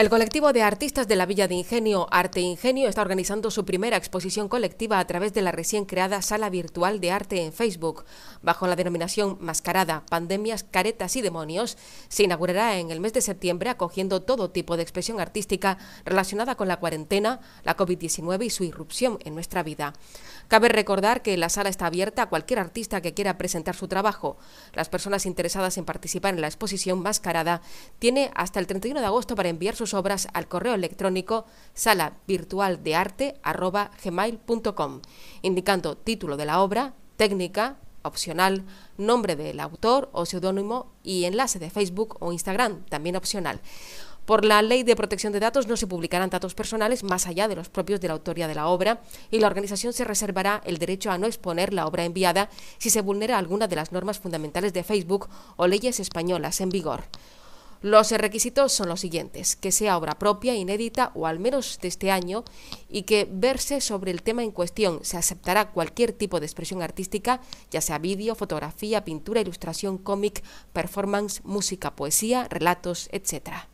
El colectivo de artistas de la Villa de Ingenio, Arte Ingenio, está organizando su primera exposición colectiva a través de la recién creada Sala Virtual de Arte en Facebook. Bajo la denominación Mascarada, Pandemias, Caretas y Demonios, se inaugurará en el mes de septiembre acogiendo todo tipo de expresión artística relacionada con la cuarentena, la COVID-19 y su irrupción en nuestra vida. Cabe recordar que la sala está abierta a cualquier artista que quiera presentar su trabajo. Las personas interesadas en participar en la exposición Mascarada tiene hasta el 31 de agosto para enviar sus obras al correo electrónico sala virtual de arte indicando título de la obra, técnica, opcional, nombre del autor o seudónimo y enlace de Facebook o Instagram, también opcional. Por la ley de protección de datos no se publicarán datos personales más allá de los propios de la autoría de la obra y la organización se reservará el derecho a no exponer la obra enviada si se vulnera alguna de las normas fundamentales de Facebook o leyes españolas en vigor. Los requisitos son los siguientes, que sea obra propia, inédita o al menos de este año y que verse sobre el tema en cuestión. Se aceptará cualquier tipo de expresión artística, ya sea vídeo, fotografía, pintura, ilustración, cómic, performance, música, poesía, relatos, etc.